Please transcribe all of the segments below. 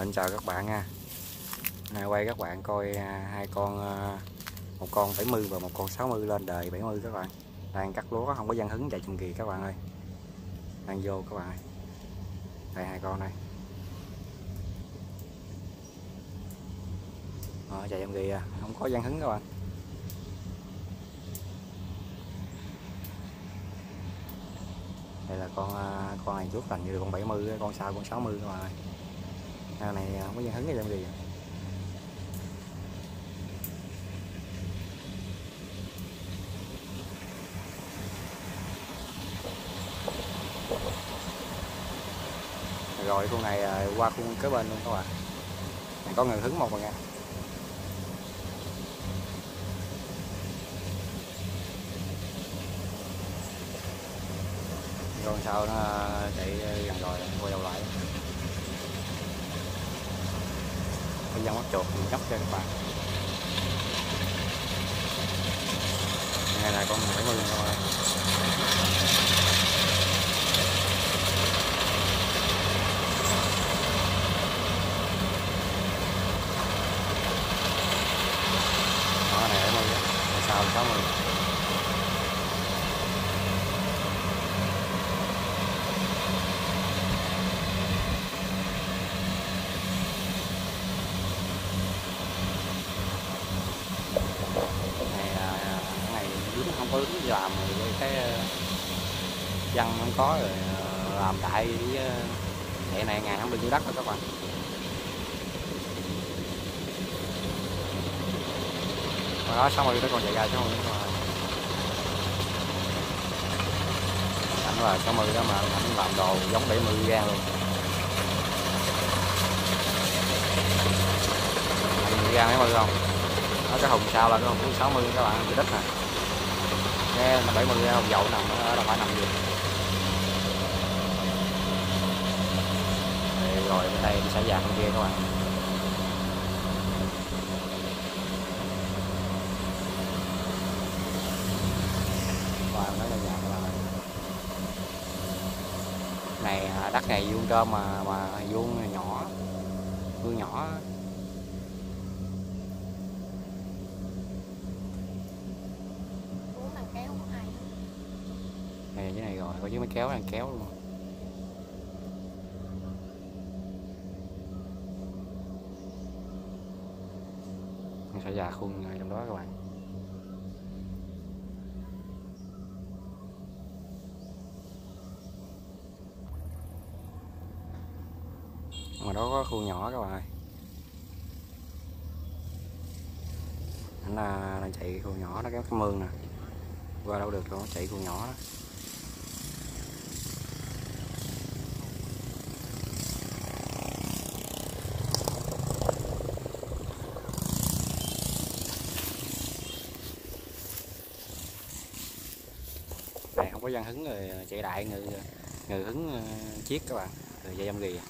mình chào các bạn nha. Nay quay các bạn coi à, hai con à, một con 70 và một con 60 lên đời 70 các bạn. Đang cắt lúa không có gian hứng chạy chung kỳ các bạn ơi. Đang vô các bạn ơi. Đây hai con này, Ờ, chạy chung kỳ à? Không có gian hứng các bạn. Đây là con à, con này trước thành như con 70 con sau con 60 các bạn ơi. Heo này à, không có dân hứng cái làm gì. Rồi con này à, qua khu kế bên luôn các bạn. Này có người hứng một rồi nha. Con sau nó à, chạy gần rồi, quay đầu lại. Cái dòng mắt chuột mình nhóc cho các bạn này là con 70 thôi đó này 70 á sao 60 này là cái này hướng làm rồi cái dân ờ, không có rồi ờ, làm đại với ờ, vậy này ngày không được dưới đất đâu các bạn. Rồi đó xong rồi nó còn chạy ra xong rồi ảnh là 60 đó mà ảnh làm đồ giống 70 gan luôn. 70 gan mấy mươi không? Nó cái hùng sao là cái hùng 60 các bạn cái đất này nghe mà 70 hồng hùng dậu nằm ở đâu phải nằm gì Đây, rồi bên đây sẽ già bên kia các bạn. Và nó là này à, đất này vuông cơm mà mà vuông nhỏ vuông nhỏ uống thằng kéo của ai này cái này rồi có chứ mấy kéo đang kéo luôn. Nó sẽ già khuôn trong đó các bạn. Ngoài đó có khuôn nhỏ các bạn ơi. Anh là đang chạy khuôn nhỏ nó kéo cái mương nè. Qua đâu được đâu chạy khuôn nhỏ đó này không có dân hứng rồi chạy đại ngừ ngừ hứng chiếc chiết các bạn rồi dây dâm gì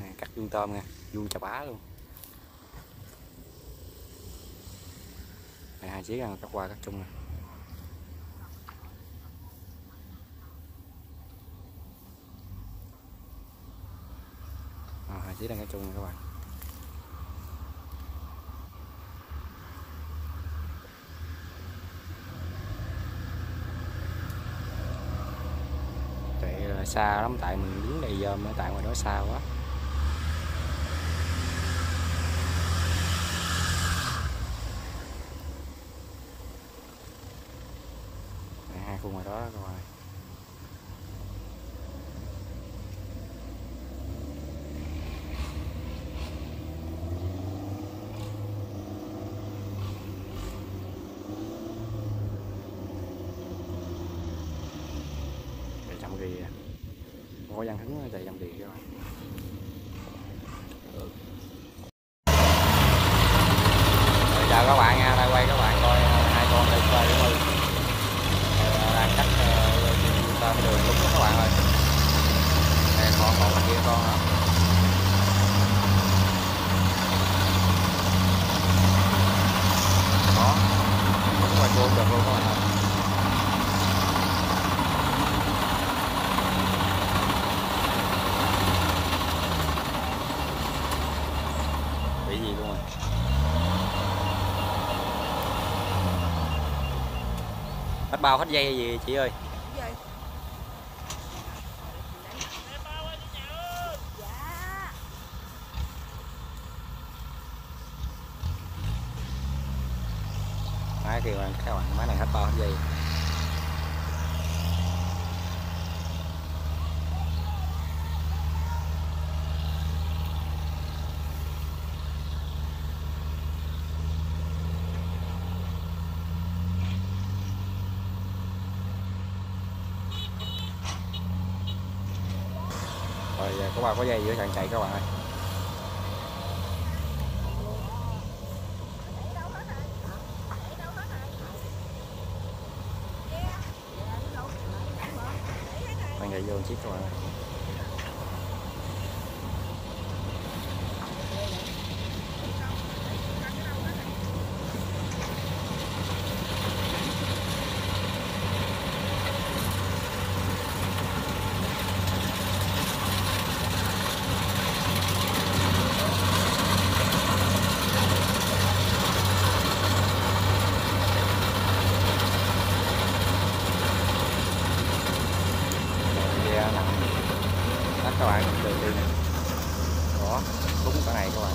này, cắt vuông tôm nha vuông chà bá luôn. Này hai chiếc ăn cắt qua cắt chung nè. À, hai chiếc đang cắt chung nè các bạn chạy là xa lắm, tại mình đứng đây giờ mới tại ngoài đó xa quá. Hai khu ngoài đó các bạn không có dân hứng chạy dòng điện các bạn Rồi, chào các bạn nha. Đây quay các bạn coi ờ, hai con đây chơi với mình ờ, đang cắt uh, ờ, đường lúc các bạn ơi. Đây con còn kia con nữa đó cũng ngoài cuốn được luôn các bạn ơi bị gì luôn rồi hết bao hết dây gì chị ơi Dạ. máy kêu bạn các bạn máy này hết bao hết dây rồi giờ có bao có dây giữa sàn chạy các bạn ơi. Bạn chạy vô chiếc các bạn ơi ghe nặng đó các bạn từ từ này đó đúng cái này các bạn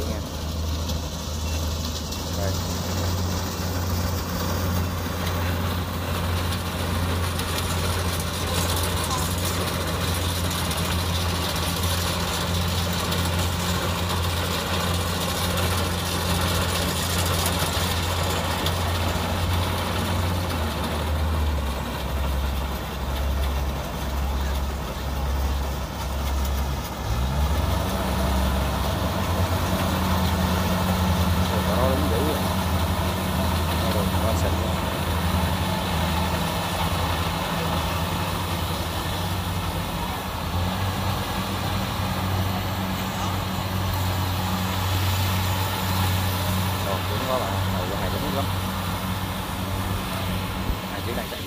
dùng nha Đây Ôi, có nó đúng dữ rồi. Thôi được, con xịn luôn. Rồi, đúng quá bạn. Đầu con này đúng lắm. Hai chiếc đang chạy.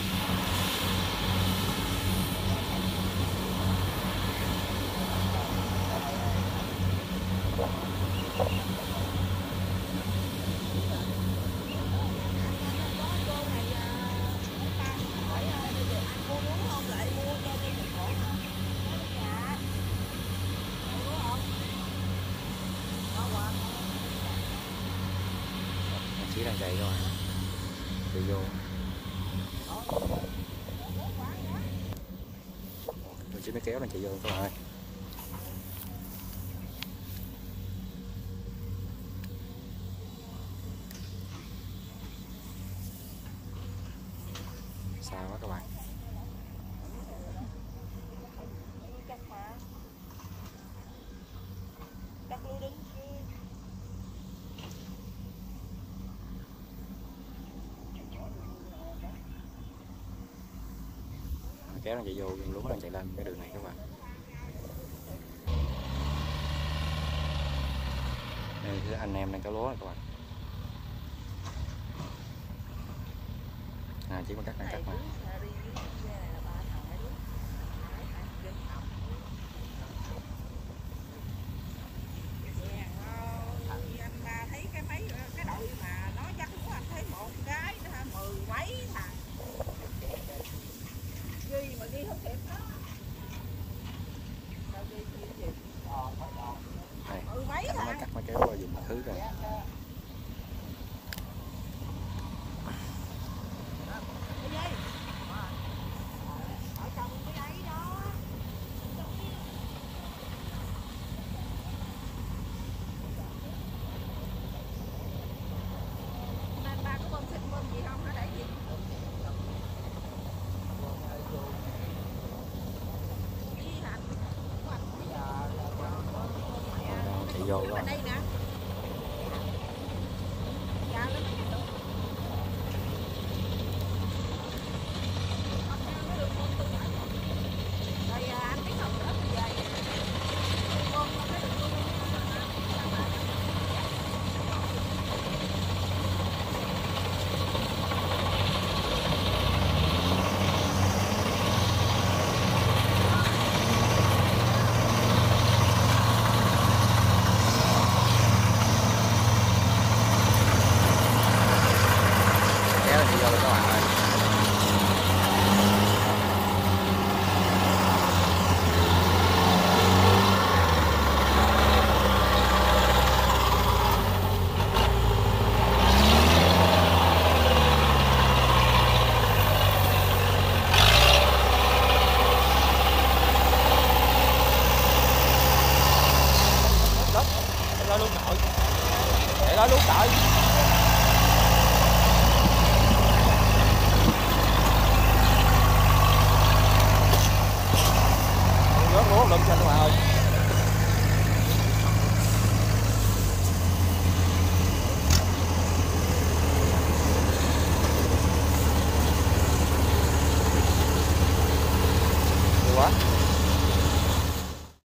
Hai chiếc đang chạy rồi đi vô. mình chiếc máy kéo đang chạy vô các bạn ơi. Sao quá các bạn. Đặt luôn đứng kéo đang chạy vô nhưng lúa đang chạy lên cái đường này các bạn. Đây thứ anh em đang kéo lúa này các bạn. À chỉ có cắt đang cắt mà anh ba thấy cái mấy cái đội mà nó dắt lúa anh thấy một cái nó hả, mười mấy thằng ghi mà ghi không kịp đó Sao ghi ghi gì? này mười mấy cắt máy thằng cắt máy kéo vào dùng thứ rồi cái gì vô ở rồi.